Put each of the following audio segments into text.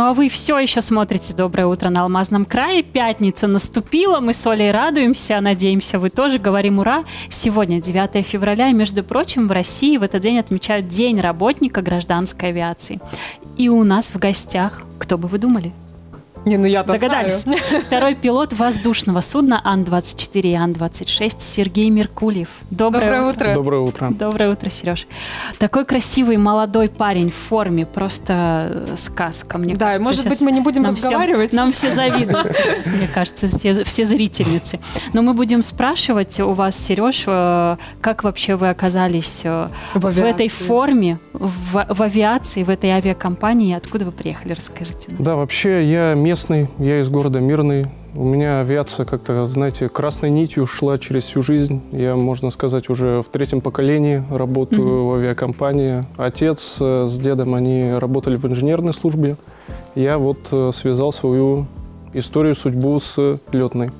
Ну а вы все еще смотрите «Доброе утро» на Алмазном крае. Пятница наступила, мы с Олей радуемся, надеемся, вы тоже. Говорим «Ура!». Сегодня 9 февраля, и, между прочим, в России в этот день отмечают День работника гражданской авиации. И у нас в гостях, кто бы вы думали? Не, ну я Догадались. Знаю. Второй пилот воздушного судна Ан-24 и Ан-26 Сергей Меркулев. Доброе, Доброе утро. Доброе утро. Доброе утро, Сереж. Такой красивый молодой парень в форме, просто э, сказка, мне да, кажется. может Сейчас быть, мы не будем нам разговаривать. Всем, нам все завидуют сейчас, мне кажется, все, все зрительницы. Но мы будем спрашивать у вас, Сереж, э, как вообще вы оказались э, В в, этой форме, в, в авиации, в этой авиакомпании. Откуда вы приехали, расскажите нам. Да, вообще я местный, я из города Мирный. У меня авиация как-то, знаете, красной нитью шла через всю жизнь. Я, можно сказать, уже в третьем поколении работаю Мгм. в авиакомпании. Отец э, с дедом, они работали в инженерной службе. Я вот э, связал свою историю, судьбу с летной.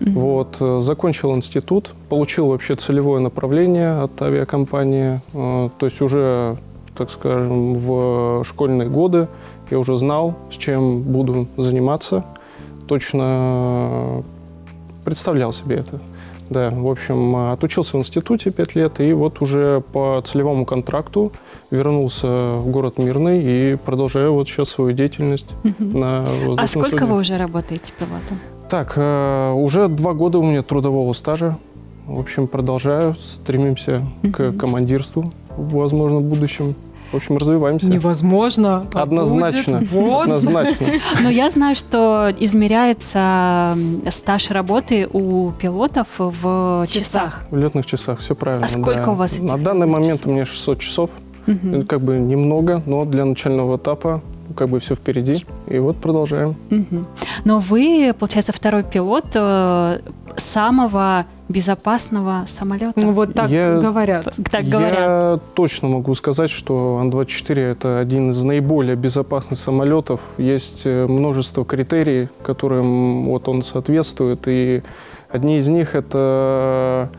Мгм. Вот, э, закончил институт, получил вообще целевое направление от авиакомпании. э, То есть уже, так скажем, в школьные годы я уже знал, с чем буду заниматься. Точно представлял себе это. Да, в общем, э, отучился в институте 5 лет, и вот уже по целевому контракту вернулся в город Мирный и продолжаю вот сейчас свою деятельность Мгм. на воздушном А сколько судне. вы уже работаете пилотом? Так, э, уже два года у меня трудового стажа. В общем, продолжаю, стремимся к командирству, возможно, в будущем. В общем, развиваемся. Невозможно. а Однозначно. будет. Вот. Однозначно. Но я знаю, что измеряется стаж работы у пилотов в часах. В летных часах, все правильно. А сколько да. у вас этих На данный момент часов? у меня 600 часов. Это как бы немного, но для начального этапа как бы все впереди. И вот продолжаем. Мгм. Но вы, получается, второй пилот э, самого безопасного самолета. Ну, вот так Я- говорят. так говорят. Я точно могу сказать, что Ан-24 это один из наиболее безопасных самолетов. Есть э, множество критерий, которым вот он соответствует. И одни из них это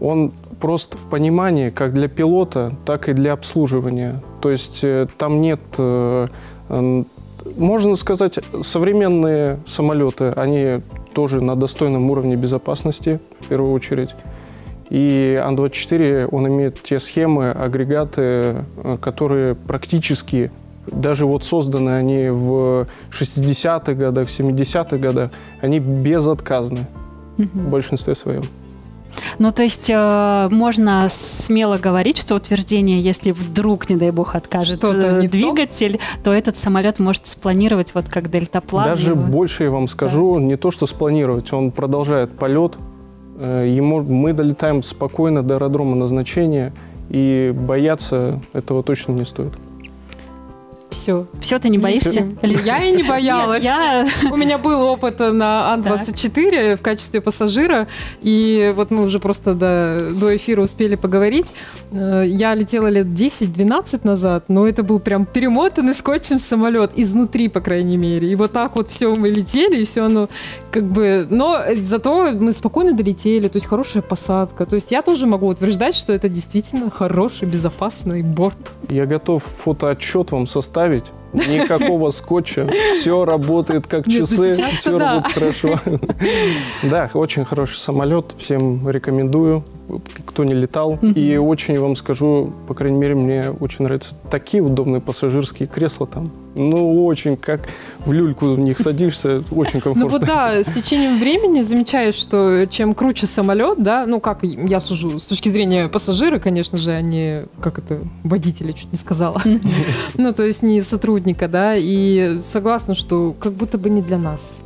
он просто в понимании как для пилота, так и для обслуживания. То есть э, там нет, э, можно сказать, современные самолеты, они тоже на достойном уровне безопасности в первую очередь. И Ан-24, он имеет те схемы, агрегаты, э, которые практически, даже вот созданы они в 60-х годах, 70-х годах, они безотказны в Мгм. большинстве своем. Ну, то есть э, можно смело говорить, что утверждение, если вдруг, не дай бог, откажет э, не то? двигатель, то этот самолет может спланировать вот как дельтаплан. Даже и вы- больше я вам скажу, не то что спланировать, он продолжает полет, э, ему, мы долетаем спокойно до аэродрома назначения, и бояться этого точно не стоит. Все. Все, ты не боишься? Я и не боялась. Я, У меня был опыт на Ан-24 в качестве пассажира, и вот мы уже просто до, до эфира успели поговорить. Э, Я летела лет 10-12 назад, но это был прям перемотанный скотчем самолет, изнутри, по крайней мере. И вот так вот все мы летели, и все оно как бы... Но зато мы спокойно долетели, то есть хорошая посадка. То есть я тоже могу утверждать, что это действительно хороший, безопасный борт. Я готов фотоотчет вам составить. Никакого скотча. Все работает как ну часы. Все работает хорошо. Да, очень хороший самолет. Всем рекомендую, кто не летал. И очень вам скажу, по крайней мере, мне очень нравятся такие удобные пассажирские кресла там. Ну, очень, как в люльку в них садишься, очень Ну вот комфортно. да, с течением времени замечаешь, что чем круче самолет, да, ну как я сужу, с точки зрения пассажира, конечно же, а не, как это, водителя, чуть не сказала. Ну, то есть не сотрудника, да, и согласна, что как будто бы не для нас.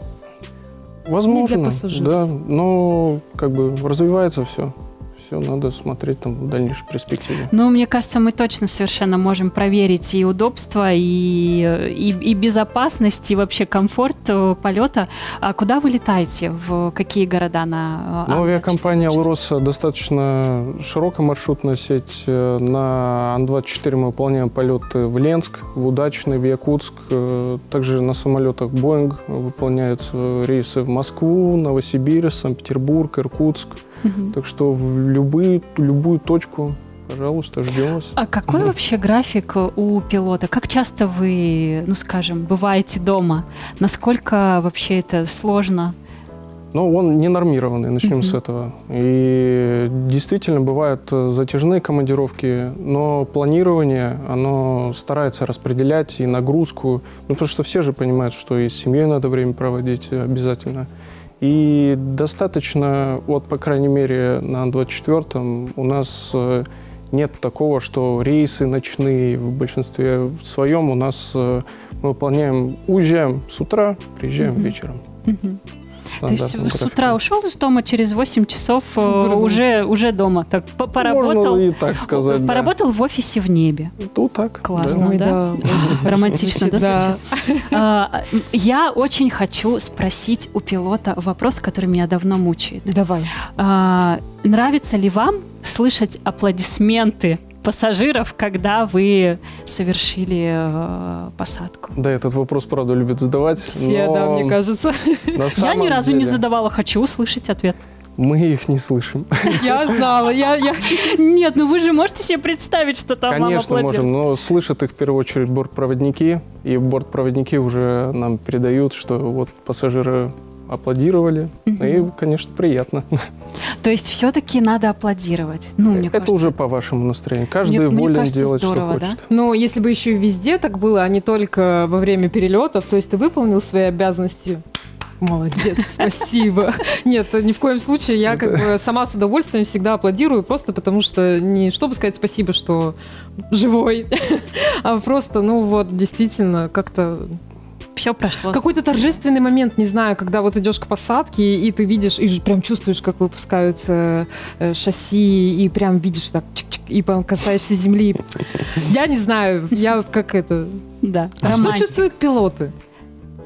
Возможно, пассажиров. да, но как бы развивается все. Все надо смотреть там в дальнейшей перспективе. Ну, мне кажется, мы точно совершенно можем проверить и удобство, и, и, и безопасность, и вообще комфорт э, полета. А куда вы летаете? В какие города на э, Ну, Ан-24 авиакомпания? «Алроса» достаточно широкая маршрутная сеть. Э, На Ан-24 мы выполняем полеты в Ленск, в Удачный, в Якутск. Также на самолетах «Боинг» выполняются рейсы в Москву, Новосибирск, Санкт-Петербург, Иркутск. Так что в любые, любую точку Пожалуйста, ждем вас. А какой вообще график у пилота? Как часто вы, ну скажем, бываете дома? Насколько вообще это сложно? Ну, он не нормированный, начнем mm-hmm. с этого. И действительно бывают затяжные командировки, но планирование, оно старается распределять и нагрузку. Ну, потому что все же понимают, что и с семьей надо время проводить обязательно. И достаточно, вот, по крайней мере, на 24-м у нас э, нет такого, что рейсы ночные в большинстве своем у нас э, мы выполняем, уезжаем с утра, приезжаем mm-hmm. вечером. Mm-hmm. То есть с утра ушел из дома, через 8 часов э, уже, уже дома. Так, поработал, Можно и так сказать, Поработал да. в офисе в небе. Ну, так. Классно, да? да? Романтично, да? А, я очень хочу спросить у пилота вопрос, который меня давно мучает. Давай. А, нравится ли вам слышать аплодисменты пассажиров, когда вы совершили э, посадку? Да, этот вопрос, правда, любят задавать. Все, да, мне кажется. Я ни разу деле... не задавала, хочу услышать ответ. Мы их не слышим. Я знала, я, я... Нет, ну вы же можете себе представить, что там Конечно, можем, но слышат их в первую очередь бортпроводники, и бортпроводники уже нам передают, что вот пассажиры аплодировали, угу. и, конечно, приятно. То есть все-таки надо аплодировать. Ну, мне это кажется, уже по вашему настроению. Каждый мне, волен мне кажется, делать, здорово, что хочет. Да? Ну, если бы еще везде так было, а не только во время перелетов, то есть ты выполнил свои обязанности Молодец, спасибо. Нет, ни в коем случае. Я как бы сама с удовольствием всегда аплодирую, просто потому что не чтобы сказать спасибо, что живой, а просто, ну вот, действительно, как-то все прошло. Какой-то торжественный момент, не знаю, когда вот идешь к посадке, и ты видишь, и прям чувствуешь, как выпускаются э, шасси, и прям видишь так, чик-чик, и касаешься земли. Я не знаю, я как это... Да, а Что чувствуют пилоты?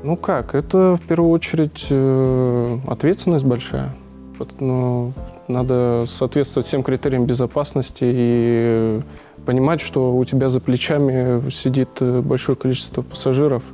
Ну как, это в первую очередь э, ответственность большая. Ну, надо соответствовать всем критериям безопасности и понимать, что у тебя за плечами сидит э, большое количество пассажиров –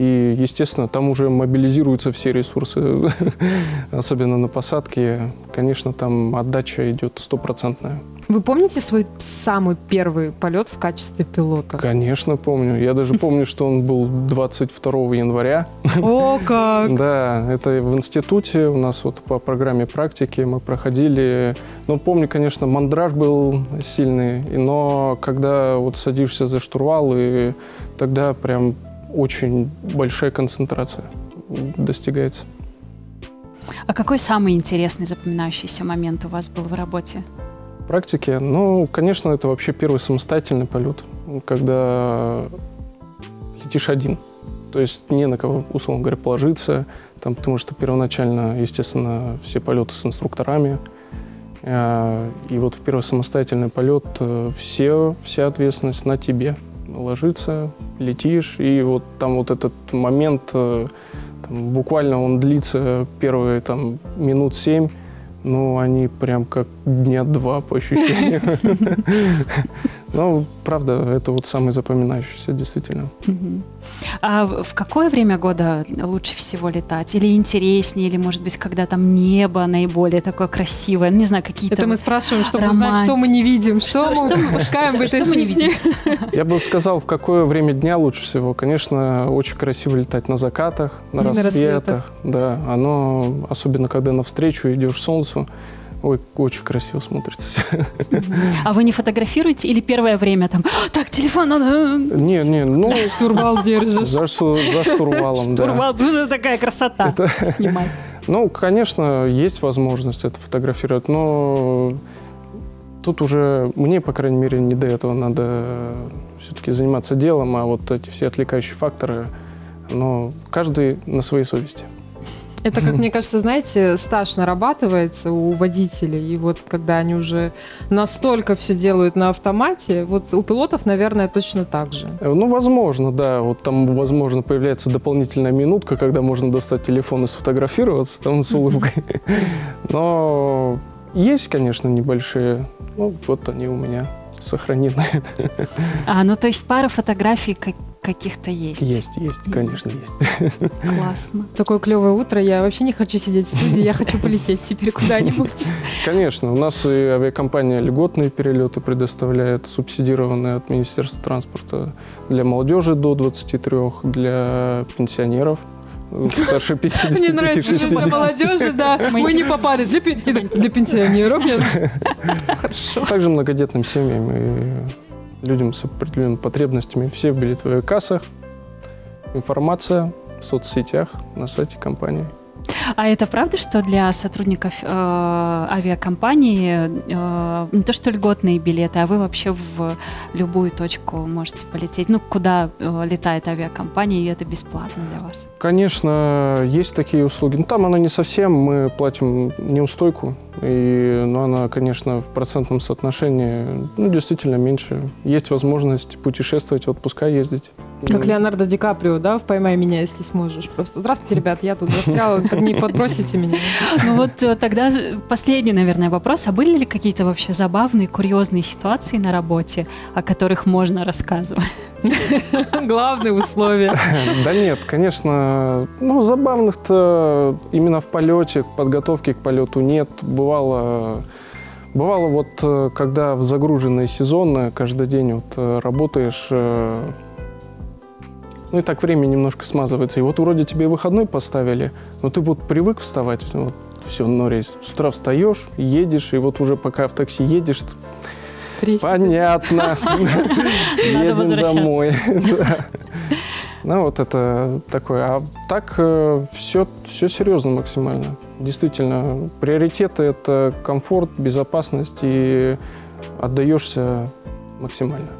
и, естественно, там уже мобилизируются все ресурсы, особенно на посадке. Конечно, там отдача идет стопроцентная. Вы помните свой самый первый полет в качестве пилота? Конечно, помню. Я даже помню, что он был 22 января. О, как! Да, это в институте у нас вот по программе практики мы проходили. Ну, помню, конечно, мандраж был сильный, но когда вот садишься за штурвал, и тогда прям очень большая концентрация достигается. А какой самый интересный запоминающийся момент у вас был в работе? В практике? Ну, конечно, это вообще первый самостоятельный полет, когда летишь один. То есть не на кого, условно говоря, положиться, там, потому что первоначально, естественно, все полеты с инструкторами. А, и вот в первый самостоятельный полет э, все, вся ответственность на тебе ложится, летишь, и вот там вот этот момент, э, там, буквально он длится первые там минут семь, ну, они прям как дня два по ощущениям. Ну, правда, это вот самый запоминающийся, действительно. А в какое время года лучше всего летать? Или интереснее, или, может быть, когда там небо наиболее такое красивое? Не знаю, какие-то Это мы спрашиваем, чтобы узнать, что мы не видим, что, что мы упускаем в этой жизни. Я бы сказал, в какое время дня лучше всего. Конечно, очень красиво летать на закатах, на рассветах. Да, оно, особенно когда навстречу идешь солнцу, Ой, очень красиво смотрится. А вы не фотографируете или первое время там, «А, так, телефон надо... Не, не, ну... Штурвал держишь. За, за штурвалом, да. Штурвал, ну, такая красота. Это... Снимай. Ну, конечно, есть возможность это фотографировать, но тут уже мне, по крайней мере, не до этого надо все-таки заниматься делом, а вот эти все отвлекающие факторы, но каждый на своей совести. Это, как мне кажется, знаете, стаж нарабатывается у водителей. И вот когда они уже настолько все делают на автомате, вот у пилотов, наверное, точно так же. Ну, возможно, да. Вот там, возможно, появляется дополнительная минутка, когда можно достать телефон и сфотографироваться там с улыбкой. Но есть, конечно, небольшие. Ну, вот они у меня сохранены. А, ну то есть пара фотографий каких-то есть. Есть, есть, конечно, есть. Классно. Такое клевое утро. Я вообще не хочу сидеть в студии, я хочу полететь теперь куда-нибудь. Конечно, у нас и авиакомпания льготные перелеты предоставляет, субсидированные от Министерства транспорта для молодежи до 23, для пенсионеров старше 50 Мне нравится, что для молодежи, да. Мы не попали для пенсионеров. Хорошо. Также многодетным семьям и людям с определенными потребностями. Все в билетовых кассах. Информация в соцсетях, на сайте компании. А это правда, что для сотрудников э, авиакомпании э, не то что льготные билеты, а вы вообще в любую точку можете полететь? Ну, куда э, летает авиакомпания, и это бесплатно для вас? Конечно, есть такие услуги. Но ну, там она не совсем, мы платим неустойку, и, но она, конечно, в процентном соотношении ну, действительно меньше. Есть возможность путешествовать, в отпуска ездить. Как Леонардо Ди Каприо, да, в «Поймай меня, если сможешь». Просто «Здравствуйте, ребят, я тут застрял, не подбросите меня». Ну вот э, тогда последний, наверное, вопрос. А были ли какие-то вообще забавные, курьезные ситуации на работе, о которых можно рассказывать? Главные условия. Да нет, конечно, ну, забавных-то именно в полете, подготовки к полету нет. Бывало, бывало вот, э, когда в загруженные сезоны каждый день вот э, работаешь, ну и так время немножко смазывается. И вот вроде тебе выходной поставили, но ты вот привык вставать, ну вот все, норей. С утра встаешь, едешь, и вот уже пока в такси едешь, понятно, едем домой. Ну вот это такое. А так все, э, все серьезно максимально. Действительно, приоритеты – это комфорт, безопасность и отдаешься максимально.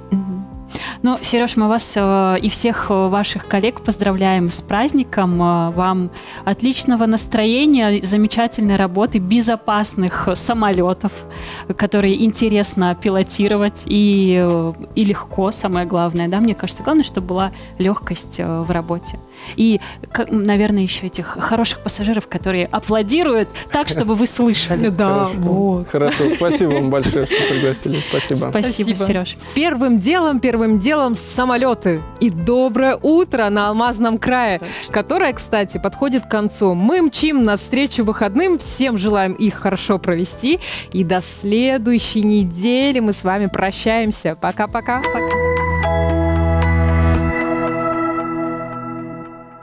Ну, Сереж, мы вас э, и всех э, ваших коллег поздравляем с праздником. Э, вам отличного настроения, замечательной работы, безопасных самолетов, которые интересно пилотировать и, э, и легко, самое главное, да, мне кажется, главное, чтобы была легкость в работе. И, наверное, еще этих хороших пассажиров, которые аплодируют так, чтобы вы слышали. Да, вот. Хорошо, спасибо вам большое, что пригласили. Спасибо. Спасибо, Сереж. Первым делом, первым делом самолеты. И доброе утро на Алмазном крае, которое, кстати, подходит к концу. Мы мчим навстречу выходным. Всем желаем их хорошо провести. И до следующей недели мы с вами прощаемся. Пока-пока. Пока. -пока. Пока.